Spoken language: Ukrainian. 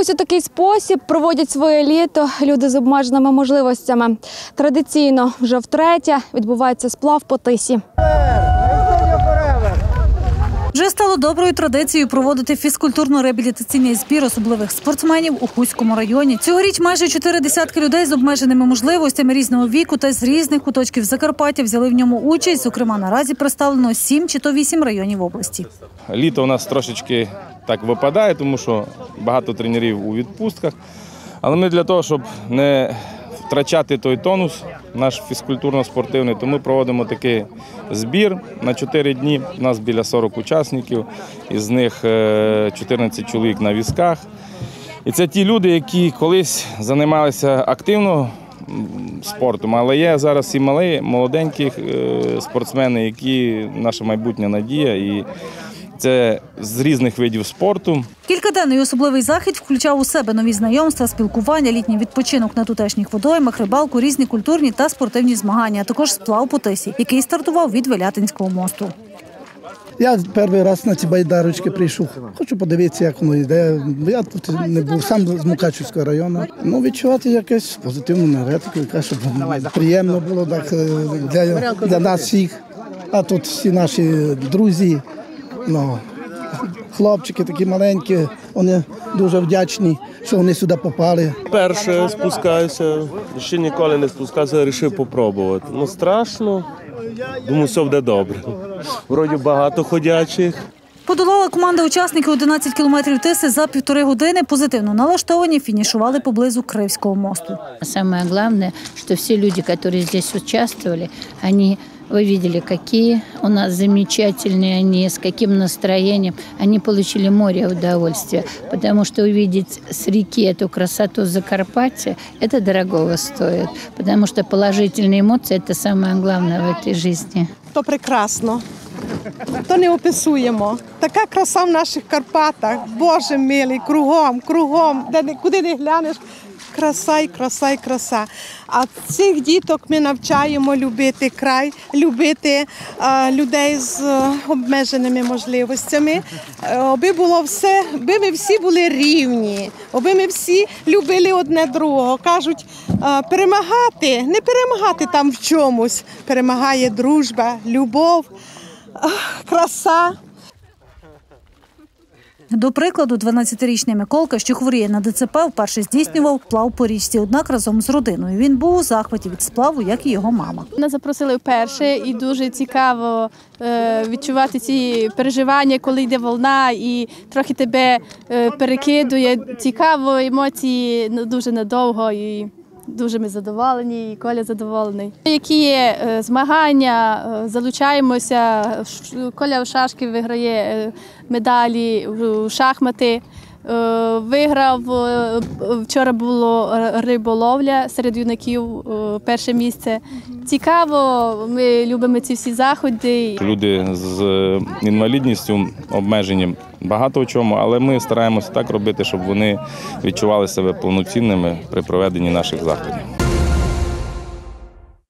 Ось у такий спосіб проводять своє літо люди з обмеженими можливостями. Традиційно вже втретє відбувається сплав по тисі. Вже стало доброю традицією проводити фізкультурно-реабілітаційний збір особливих спортсменів у Хуському районі. Цьогоріч майже чотири десятки людей з обмеженими можливостями різного віку та з різних куточків Закарпаття взяли в ньому участь. Зокрема, наразі представлено сім чи то вісім районів області. Літо у нас трошечки так випадає, тому що багато тренерів у відпустках. Але ми для того, щоб не втрачати той тонус, наш фізкультурно-спортивний, то ми проводимо такий збір на 4 дні. У нас біля 40 учасників, із них е, 14 чоловік на візках. І це ті люди, які колись займалися активно спортом, але є зараз і малі, молоденькі е, спортсмени, які наша майбутня надія. І це з різних видів спорту. Кількаденний особливий захід включав у себе нові знайомства, спілкування, літній відпочинок на тутешніх водоймах, рибалку, різні культурні та спортивні змагання, а також сплав по тисі, який стартував від Велятинського мосту. Я перший раз на ці байдарочки прийшов. Хочу подивитися, як воно йде. Я тут не був сам з Мукачівського району. Ну, відчувати якусь позитивну енергетику, яка щоб приємно було так е, для, для нас всіх. А тут всі наші друзі, ну, хлопчики такі маленькі, вони дуже вдячні, що вони сюди попали. Перше спускаюся, ще ніколи не спускався, вирішив попробувати. Ну страшно, думаю, все буде добре. Вроді багато ходячих. Подолала команда учасників 11 кілометрів тиси за півтори години. Позитивно налаштовані фінішували поблизу Кривського мосту. Самое главное, что все люди, которые здесь участвовали, они вы видели, какие у нас замечательные они, с каким настроением. Они получили море удовольствия, потому что увидеть с реки эту красоту Закарпатья, это дорогого стоит, потому что положительные эмоции – это самое главное в этой жизни. то прекрасно. То не описуємо. Така краса в наших Карпатах. Боже милий, кругом, кругом, де куди не глянеш. Краса і краса і краса. А цих діток ми навчаємо любити край, любити е, людей з е, обмеженими можливостями. Е, аби було все, аби ми всі були рівні, аби ми всі любили одне другого. Кажуть, е, перемагати, не перемагати там в чомусь. Перемагає дружба, любов, е, краса. До прикладу, 12-річний Миколка, що хворіє на ДЦП, вперше здійснював плав по річці, однак разом з родиною. Він був у захваті від сплаву, як і його мама. Нас запросили вперше, і дуже цікаво е, відчувати ці переживання, коли йде волна, і трохи тебе е, перекидує. Цікаво, емоції ну, дуже надовго. І Дуже ми задоволені, і Коля задоволений. Які є е, змагання, е, залучаємося. Коля в шашки виграє е, медалі, в шахмати. Виграв вчора було риболовля серед юнаків перше місце. Цікаво, ми любимо ці всі заходи. Люди з інвалідністю, обмеженням багато в чому, але ми стараємося так робити, щоб вони відчували себе повноцінними при проведенні наших заходів.